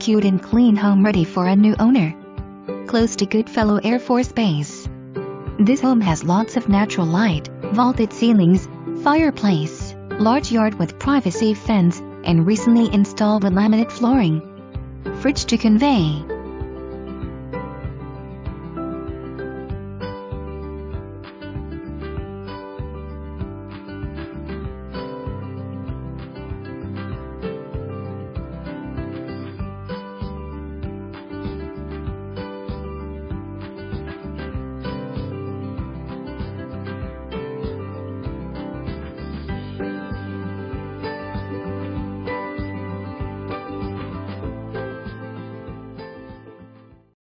Cute and clean home ready for a new owner. Close to Goodfellow Air Force Base. This home has lots of natural light, vaulted ceilings, fireplace, large yard with privacy fence, and recently installed laminate flooring. Fridge to convey.